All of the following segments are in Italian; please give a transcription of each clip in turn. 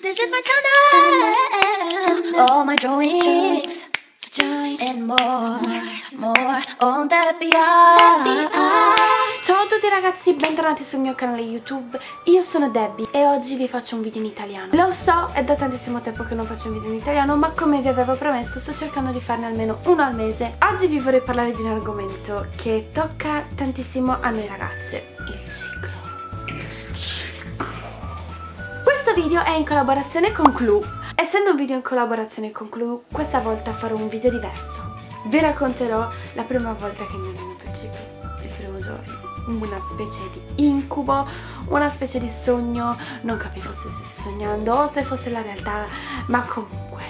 This is my channel. All my drawings. And more, more. on that beyond. Ciao a tutti ragazzi, bentornati sul mio canale YouTube. Io sono Debbie e oggi vi faccio un video in italiano. Lo so, è da tantissimo tempo che non faccio un video in italiano Ma come vi avevo promesso sto cercando di farne almeno uno al mese. Oggi vi vorrei parlare di un argomento che tocca tantissimo a noi ragazze Il ciclo video è in collaborazione con Clue Essendo un video in collaborazione con Clue, questa volta farò un video diverso. Vi racconterò la prima volta che mi è venuto il ciclo, il primo giorno. Una specie di incubo, una specie di sogno, non capivo se stessi sognando o se fosse la realtà, ma comunque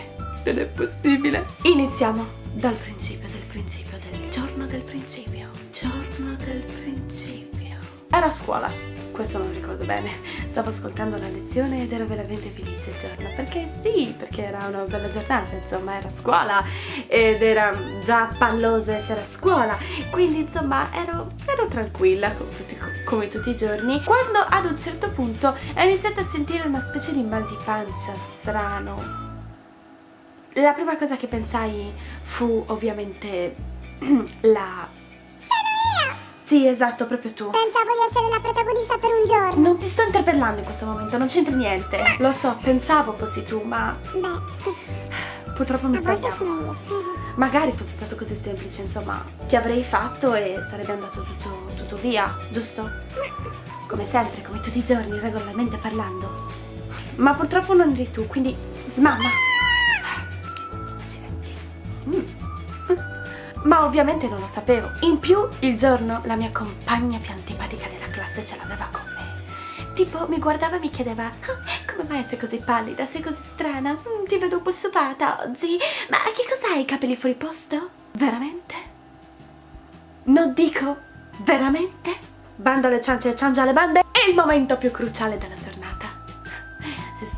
non è possibile. Iniziamo dal principio del principio del giorno del principio. Giorno del principio. Era a scuola questo non ricordo bene, stavo ascoltando la lezione ed ero veramente felice il giorno, perché sì, perché era una bella giornata, insomma era a scuola ed era già palloso essere a scuola, quindi insomma ero, ero tranquilla come tutti, come tutti i giorni, quando ad un certo punto ho iniziato a sentire una specie di mal di pancia strano. La prima cosa che pensai fu ovviamente la sì, esatto, proprio tu. Pensavo di essere la protagonista per un giorno. Non ti sto interpellando in questo momento, non c'entri niente. Lo so, pensavo fossi tu, ma... Beh... Purtroppo mi sbagliavo. sono io. Magari fosse stato così semplice, insomma, ti avrei fatto e sarebbe andato tutto, tutto via, giusto? Come sempre, come tutti i giorni, regolarmente parlando. Ma purtroppo non eri tu, quindi smamma. Accidenti. Mm ma ovviamente non lo sapevo. In più, il giorno la mia compagna più antipatica della classe ce l'aveva con me. Tipo, mi guardava e mi chiedeva oh, come mai sei così pallida, sei così strana? Mm, ti vedo un po' stupata oggi. Ma che cos'hai, i capelli fuori posto? Veramente? Non dico veramente? Bando alle ciance e ciangia alle bande è il momento più cruciale della giornata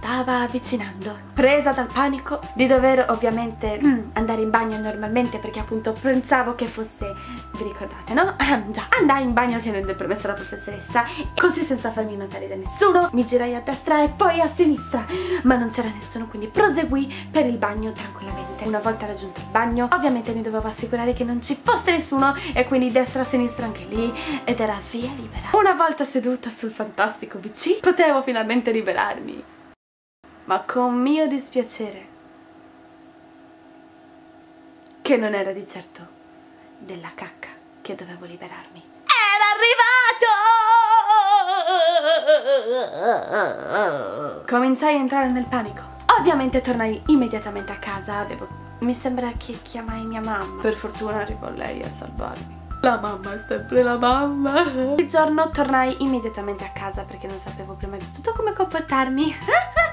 stava avvicinando. Presa dal panico di dover ovviamente mm, andare in bagno normalmente perché appunto pensavo che fosse, vi ricordate no? Ah, già, andai in bagno che non permesso la professoressa così senza farmi notare da nessuno mi girai a destra e poi a sinistra ma non c'era nessuno quindi proseguì per il bagno tranquillamente. Una volta raggiunto il bagno ovviamente mi dovevo assicurare che non ci fosse nessuno e quindi destra sinistra anche lì ed era via libera. Una volta seduta sul fantastico PC potevo finalmente liberarmi ma con mio dispiacere, che non era di certo della cacca che dovevo liberarmi. Era arrivato! Cominciai a entrare nel panico. Ovviamente tornai immediatamente a casa, avevo... mi sembra che chiamai mia mamma. Per fortuna arrivò lei a salvarmi. La mamma è sempre la mamma. Il giorno tornai immediatamente a casa perché non sapevo prima di tutto come comportarmi.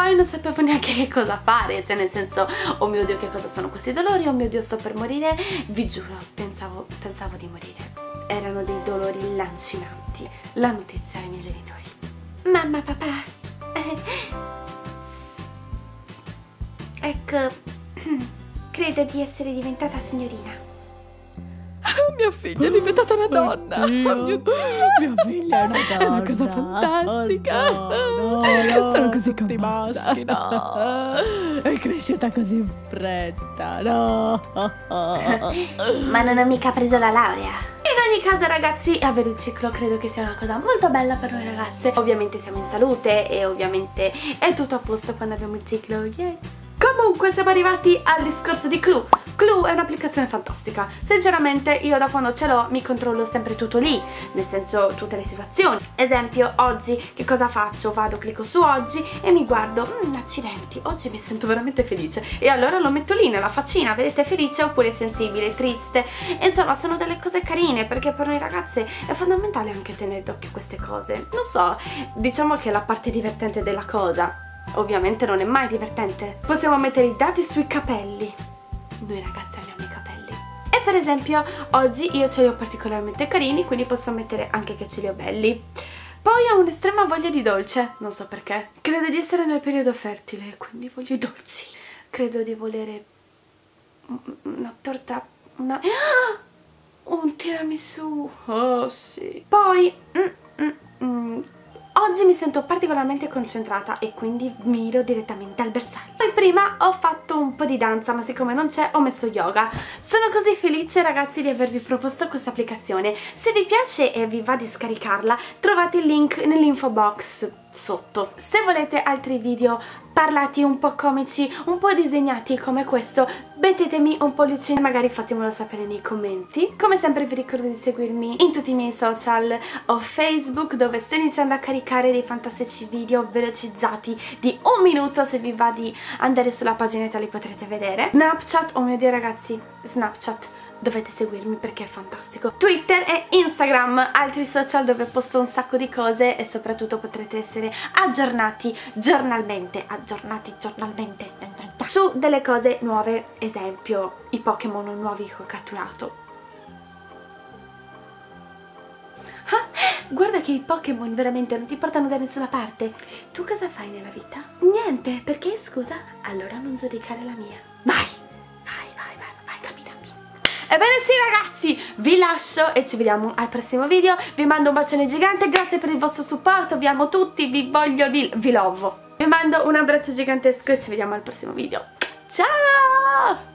poi non sapevo neanche che cosa fare, cioè nel senso, oh mio Dio che cosa sono questi dolori, oh mio Dio sto per morire, vi giuro, pensavo, pensavo di morire. Erano dei dolori lancinanti. La notizia ai miei genitori. Mamma, papà, ecco, credo di essere diventata signorina. mia figlia è diventata una donna. Oddio, oh mio Dio. Mia figlia è una donna. È una cosa fantastica. Oh, no, no, Sono così tutti commossa. maschi, no. È cresciuta così in fretta, no. Ma non ho mica preso la laurea. In ogni caso ragazzi avere il ciclo credo che sia una cosa molto bella per noi ragazze Ovviamente siamo in salute e ovviamente è tutto a posto quando abbiamo il ciclo yeah. Comunque siamo arrivati al discorso di Clue Clue è un'applicazione fantastica Sinceramente io da quando ce l'ho mi controllo sempre tutto lì Nel senso tutte le situazioni Esempio oggi che cosa faccio? Vado, clicco su oggi e mi guardo mm, Accidenti, oggi mi sento veramente felice E allora lo metto lì nella faccina Vedete felice oppure sensibile, triste e Insomma sono delle cose carine Perché per noi ragazze è fondamentale anche tenere d'occhio queste cose Non so, diciamo che la parte divertente della cosa Ovviamente non è mai divertente. Possiamo mettere i dati sui capelli. Noi ragazzi amiamo i capelli. E per esempio oggi io ce li ho particolarmente carini, quindi posso mettere anche che ce li ho belli. Poi ho un'estrema voglia di dolce, non so perché. Credo di essere nel periodo fertile, quindi voglio i dolci. Credo di volere una torta, una... un tiramisù, oh sì. Poi, mm, mm, oggi mi sento particolarmente concentrata e quindi miro direttamente al bersaglio. Poi prima ho fatto un po' di danza ma siccome non c'è ho messo yoga. Sono così felice ragazzi di avervi proposto questa applicazione. Se vi piace e vi va di scaricarla trovate il link nell'info box sotto. Se volete altri video parlati un po' comici, un po' disegnati come questo, mettetemi un pollice e magari fatemelo sapere nei commenti. Come sempre vi ricordo di seguirmi in tutti i miei social o Facebook dove sto iniziando a caricare dei fantastici video velocizzati di un minuto se vi va di andare sulla paginetta li potrete vedere. Snapchat, oh mio dio ragazzi, Snapchat dovete seguirmi perché è fantastico Twitter e Instagram, altri social dove posto un sacco di cose e soprattutto potrete essere aggiornati giornalmente aggiornati giornalmente su delle cose nuove, esempio i Pokémon nuovi che ho catturato Ah, guarda che i Pokémon veramente non ti portano da nessuna parte. Tu cosa fai nella vita? Niente, perché scusa? Allora non giudicare la mia. Vai! Ebbene sì ragazzi, vi lascio e ci vediamo al prossimo video. Vi mando un bacione gigante, grazie per il vostro supporto, vi amo tutti, vi voglio, vi, vi lovo. Vi mando un abbraccio gigantesco e ci vediamo al prossimo video. Ciao!